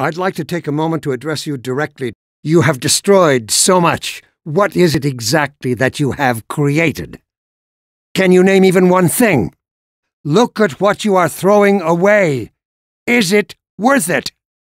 I'd like to take a moment to address you directly. You have destroyed so much. What is it exactly that you have created? Can you name even one thing? Look at what you are throwing away. Is it worth it?